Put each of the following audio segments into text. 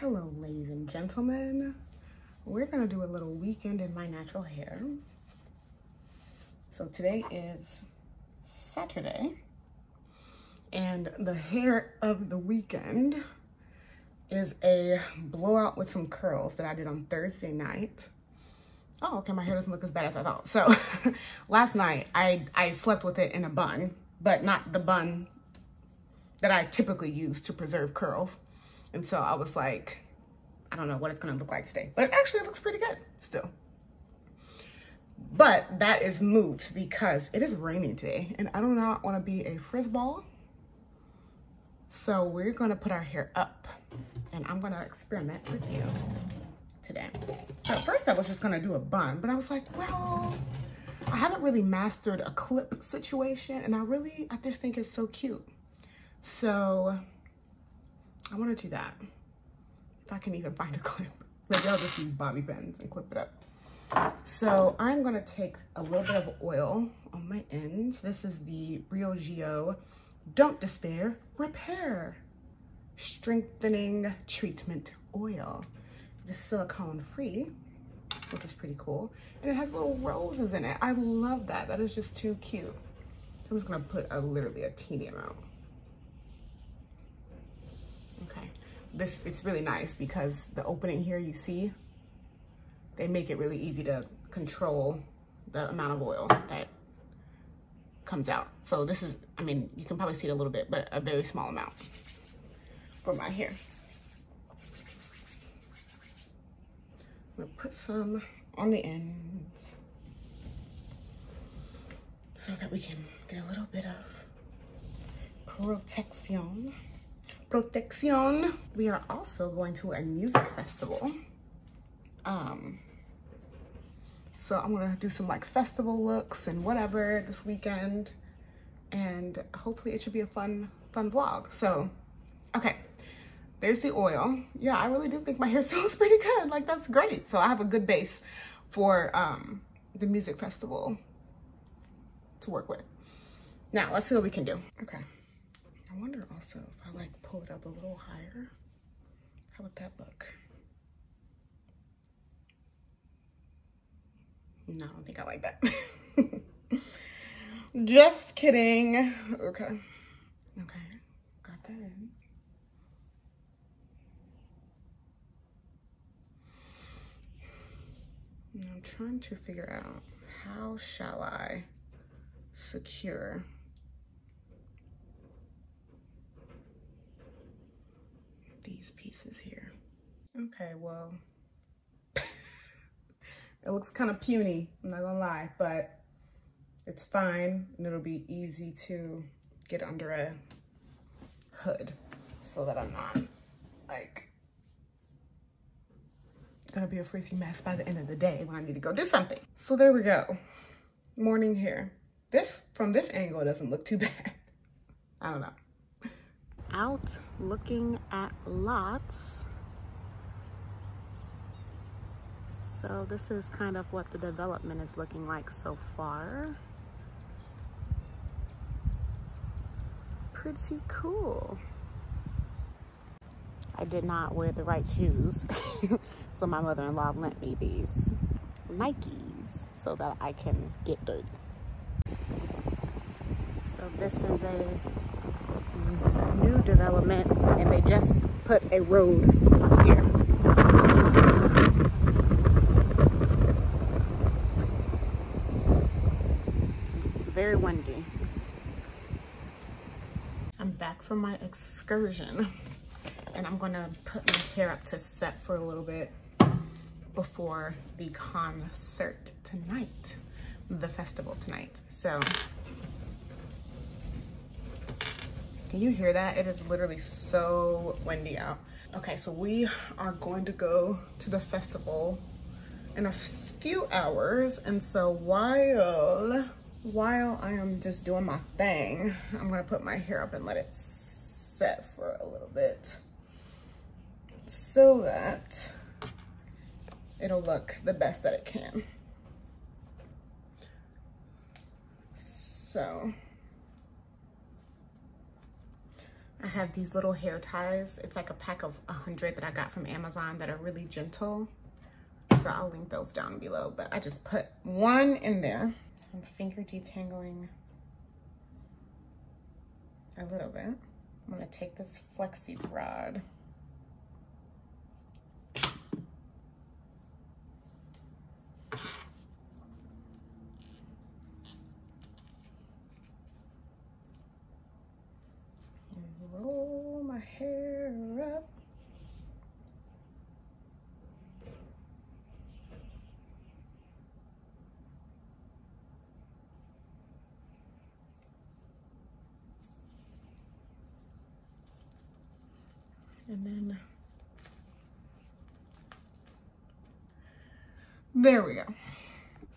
Hello, ladies and gentlemen. We're gonna do a little weekend in my natural hair. So today is Saturday, and the hair of the weekend is a blowout with some curls that I did on Thursday night. Oh, okay, my hair doesn't look as bad as I thought. So last night I, I slept with it in a bun, but not the bun that I typically use to preserve curls. And so I was like, I don't know what it's gonna look like today, but it actually looks pretty good still. But that is moot because it is raining today and I do not wanna be a frizzball. So we're gonna put our hair up and I'm gonna experiment with you today. At first I was just gonna do a bun, but I was like, well, I haven't really mastered a clip situation and I really, I just think it's so cute. So I wanna do that. If I can even find a clip. Maybe I'll just use bobby pins and clip it up. So I'm gonna take a little bit of oil on my ends. This is the Briogeo Don't Despair Repair Strengthening Treatment Oil. It's silicone free, which is pretty cool. And it has little roses in it. I love that. That is just too cute. I'm just gonna put a literally a teeny amount. Okay, this it's really nice because the opening here you see, they make it really easy to control the amount of oil that comes out. So this is, I mean, you can probably see it a little bit, but a very small amount for my hair. I'm gonna put some on the ends so that we can get a little bit of protection protection. We are also going to a music festival. Um, so I'm gonna do some like festival looks and whatever this weekend. And hopefully it should be a fun, fun vlog. So, okay, there's the oil. Yeah, I really do think my hair smells pretty good. Like that's great. So I have a good base for um, the music festival to work with. Now let's see what we can do. Okay. I wonder also if I like pull it up a little higher. How would that look? No, I don't think I like that. Just kidding. Okay. Okay. Got that in. I'm trying to figure out how shall I secure these pieces here. Okay, well, it looks kind of puny, I'm not gonna lie, but it's fine and it'll be easy to get under a hood so that I'm not like gonna be a freaky mess by the end of the day when I need to go do something. So there we go, morning hair. This, from this angle, doesn't look too bad. I don't know out looking at lots. So this is kind of what the development is looking like so far. Pretty cool. I did not wear the right shoes. so my mother-in-law lent me these Nikes so that I can get dirty. So this is a new development and they just put a road here. Very windy. I'm back from my excursion and I'm gonna put my hair up to set for a little bit before the concert tonight, the festival tonight. So Can you hear that? It is literally so windy out. Okay, so we are going to go to the festival in a few hours. And so while, while I am just doing my thing, I'm gonna put my hair up and let it set for a little bit so that it'll look the best that it can. So I have these little hair ties. It's like a pack of a 100 that I got from Amazon that are really gentle. So I'll link those down below. But I just put one in there. So I'm finger detangling a little bit. I'm gonna take this flexi rod. Roll my hair up. And then, uh, there we go.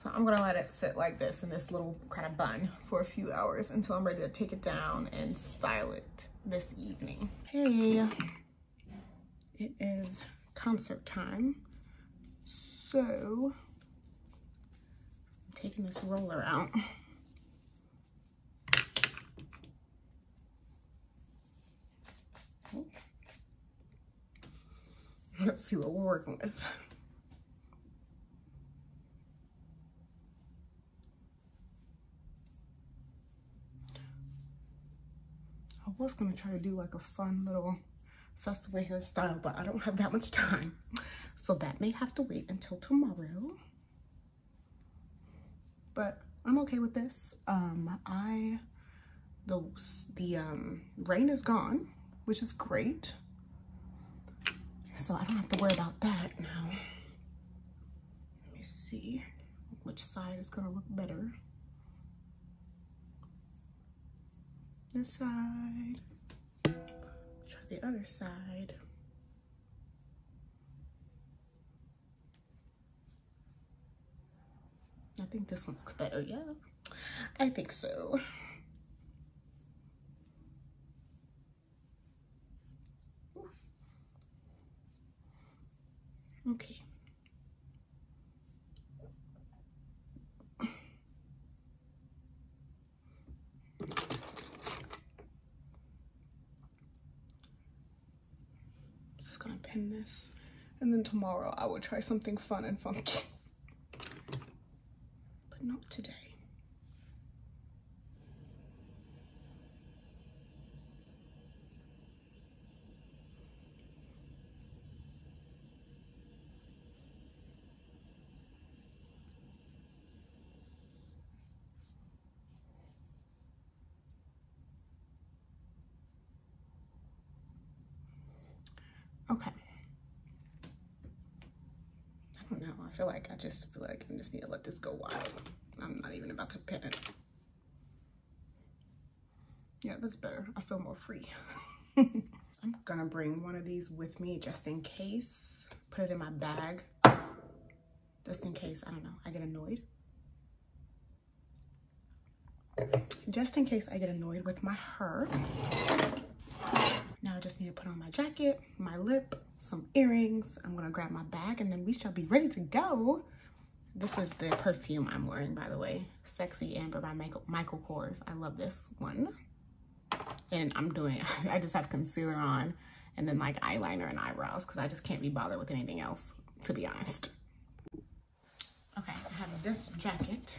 So I'm gonna let it sit like this in this little kind of bun for a few hours until I'm ready to take it down and style it this evening. Hey, it is concert time. So I'm taking this roller out. Let's see what we're working with. I was gonna try to do like a fun little festival hairstyle, but I don't have that much time. So that may have to wait until tomorrow. But I'm okay with this. Um, I, the, the um, rain is gone, which is great. So I don't have to worry about that now. Let me see which side is gonna look better. This side. Try the other side. I think this one looks better, yeah. I think so. Okay. Just gonna pin this. And then tomorrow I will try something fun and funky. But not today. Okay. I don't know. I feel like I just feel like I just need to let this go wild. I'm not even about to pin it. Yeah, that's better. I feel more free. I'm gonna bring one of these with me just in case. Put it in my bag. Just in case, I don't know, I get annoyed. Just in case I get annoyed with my hair. Now I just need to put on my jacket, my lip, some earrings. I'm gonna grab my bag and then we shall be ready to go. This is the perfume I'm wearing, by the way. Sexy Amber by Michael, Kors. I love this one. And I'm doing, I just have concealer on and then like eyeliner and eyebrows because I just can't be bothered with anything else, to be honest. Okay, I have this jacket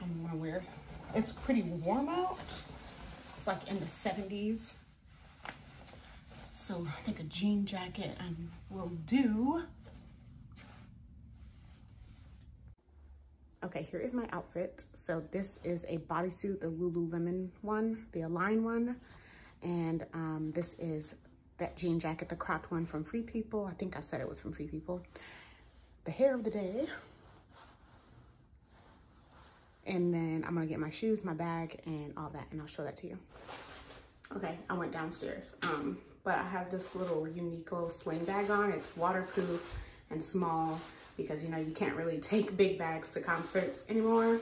I'm gonna wear. It's pretty warm out. It's like in the 70s. So I think a jean jacket will do. Okay, here is my outfit. So this is a bodysuit, the Lululemon one, the Align one. And um, this is that jean jacket, the cropped one from Free People. I think I said it was from Free People. The hair of the day. And then I'm gonna get my shoes, my bag, and all that, and I'll show that to you. Okay, I went downstairs. Um, but I have this little little sling bag on. It's waterproof and small because, you know, you can't really take big bags to concerts anymore.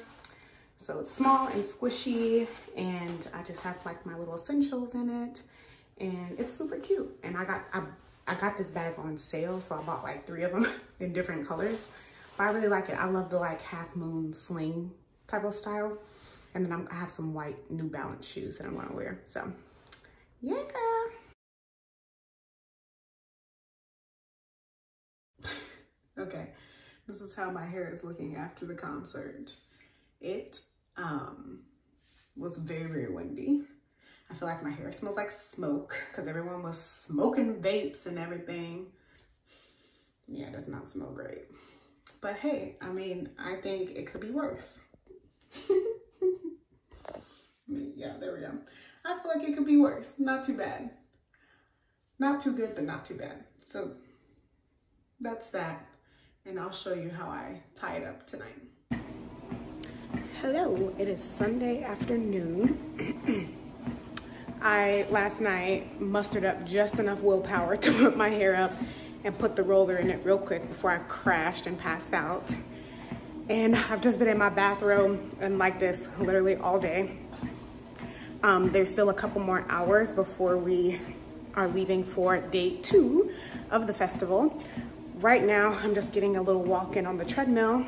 So it's small and squishy and I just have like my little essentials in it and it's super cute. And I got, I, I got this bag on sale. So I bought like three of them in different colors. But I really like it. I love the like half moon sling type of style. And then I'm, I have some white New Balance shoes that I'm gonna wear. So yeah. Okay, this is how my hair is looking after the concert. It um, was very, very windy. I feel like my hair smells like smoke because everyone was smoking vapes and everything. Yeah, it does not smell great. But hey, I mean, I think it could be worse. yeah, there we go. I feel like it could be worse. Not too bad. Not too good, but not too bad. So that's that. And I'll show you how I tie it up tonight. Hello, it is Sunday afternoon. I, last night, mustered up just enough willpower to put my hair up and put the roller in it real quick before I crashed and passed out. And I've just been in my bathroom and like this literally all day. Um, there's still a couple more hours before we are leaving for day two of the festival. Right now, I'm just getting a little walk in on the treadmill,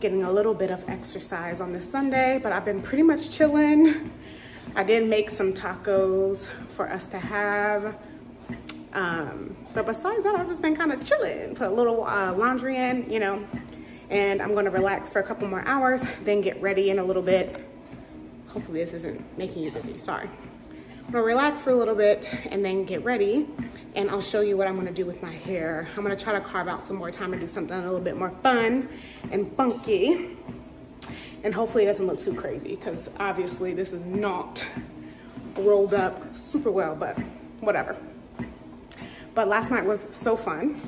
getting a little bit of exercise on this Sunday, but I've been pretty much chilling. I did make some tacos for us to have. Um, but besides that, I've just been kind of chilling, put a little uh, laundry in, you know, and I'm gonna relax for a couple more hours, then get ready in a little bit. Hopefully this isn't making you busy, sorry. I'm gonna relax for a little bit and then get ready and I'll show you what I'm gonna do with my hair. I'm gonna try to carve out some more time to do something a little bit more fun and funky. And hopefully it doesn't look too crazy because obviously this is not rolled up super well, but whatever. But last night was so fun.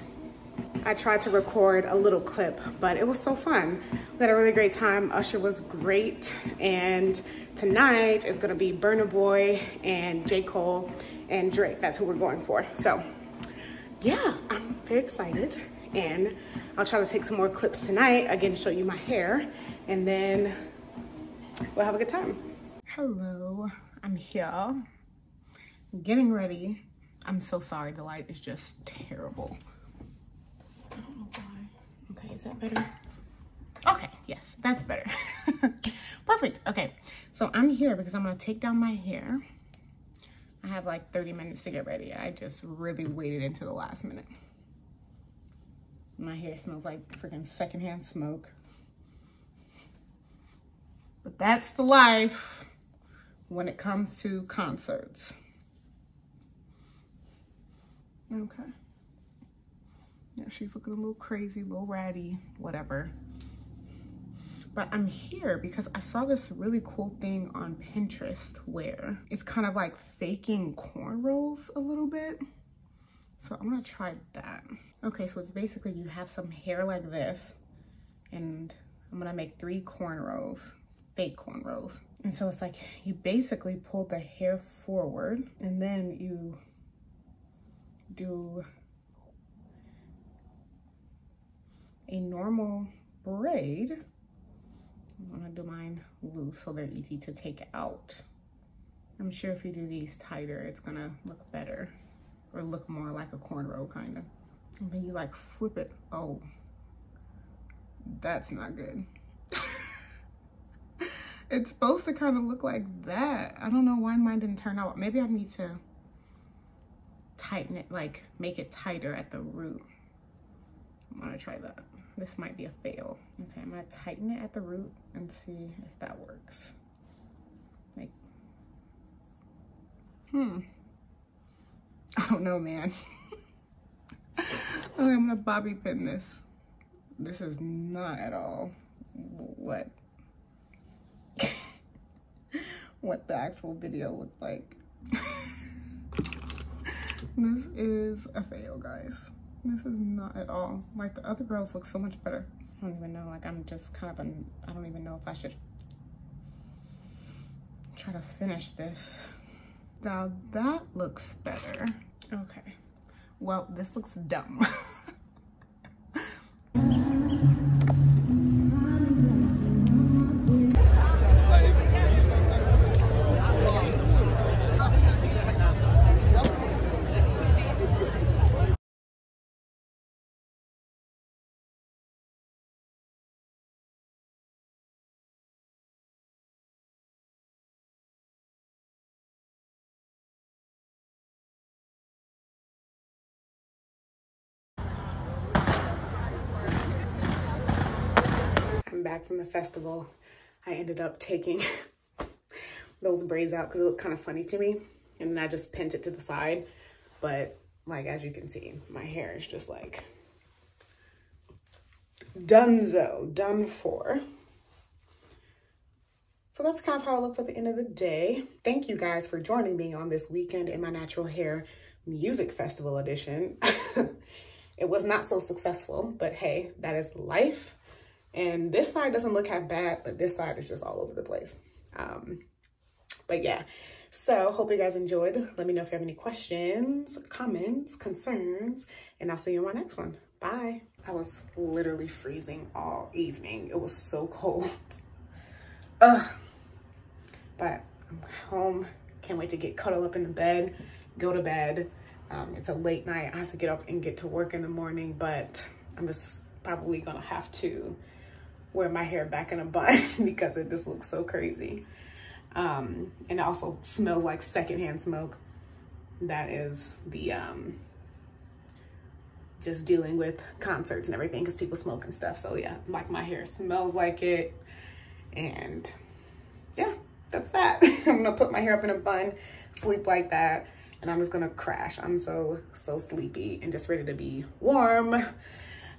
I tried to record a little clip, but it was so fun. We had a really great time. Usher was great. And tonight is gonna be Burna Boy and J. Cole and Drake. That's who we're going for. So yeah, I'm very excited. And I'll try to take some more clips tonight, again, show you my hair, and then we'll have a good time. Hello, I'm here, getting ready. I'm so sorry, the light is just terrible. I don't know why. Okay, is that better? Okay, yes, that's better. Perfect, okay. So I'm here because I'm gonna take down my hair. I have like 30 minutes to get ready. I just really waited until the last minute. My hair smells like freaking secondhand smoke. But that's the life when it comes to concerts. Okay. Yeah, she's looking a little crazy, a little ratty, whatever. But I'm here because I saw this really cool thing on Pinterest where it's kind of like faking cornrows a little bit. So I'm gonna try that. Okay, so it's basically you have some hair like this and I'm gonna make three cornrows, fake cornrows. And so it's like you basically pull the hair forward and then you do a normal braid. I'm gonna do mine loose so they're easy to take out. I'm sure if you do these tighter, it's gonna look better or look more like a cornrow kind of. And then you like flip it. Oh, that's not good. it's supposed to kind of look like that. I don't know why mine didn't turn out. Maybe I need to tighten it, like make it tighter at the root. I'm gonna try that. This might be a fail. Okay, I'm gonna tighten it at the root and see if that works. Like, hmm. I don't know, man. okay, I'm gonna bobby pin this. This is not at all what what the actual video looked like. this is a fail, guys. This is not at all. Like the other girls look so much better. I don't even know, like I'm just kind of, an, I don't even know if I should try to finish this. Now that looks better. Okay. Well, this looks dumb. back from the festival, I ended up taking those braids out because it looked kind of funny to me. And then I just pinned it to the side. But like, as you can see, my hair is just like donezo, done for. So that's kind of how it looks at the end of the day. Thank you guys for joining me on this weekend in my natural hair music festival edition. it was not so successful, but hey, that is life. And this side doesn't look half bad, but this side is just all over the place. Um, but yeah, so hope you guys enjoyed. Let me know if you have any questions, comments, concerns, and I'll see you in my next one. Bye. I was literally freezing all evening. It was so cold. Ugh. But I'm home. Can't wait to get cuddled up in the bed, go to bed. Um, it's a late night. I have to get up and get to work in the morning, but I'm just probably gonna have to wear my hair back in a bun because it just looks so crazy. Um, and it also smells like secondhand smoke. That is the, um, just dealing with concerts and everything because people smoke and stuff. So yeah, like my hair smells like it. And yeah, that's that. I'm gonna put my hair up in a bun, sleep like that, and I'm just gonna crash. I'm so, so sleepy and just ready to be warm.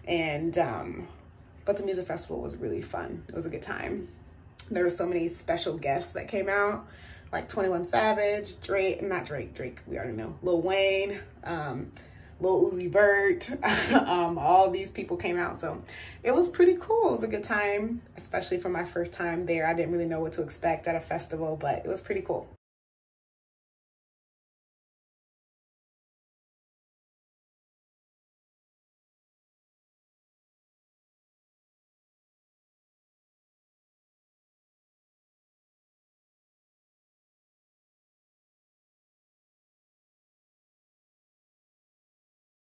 And, um, but the music festival was really fun. It was a good time. There were so many special guests that came out, like 21 Savage, Drake, not Drake, Drake, we already know, Lil Wayne, um, Lil Uzi Vert, um, all these people came out. So it was pretty cool. It was a good time, especially for my first time there. I didn't really know what to expect at a festival, but it was pretty cool.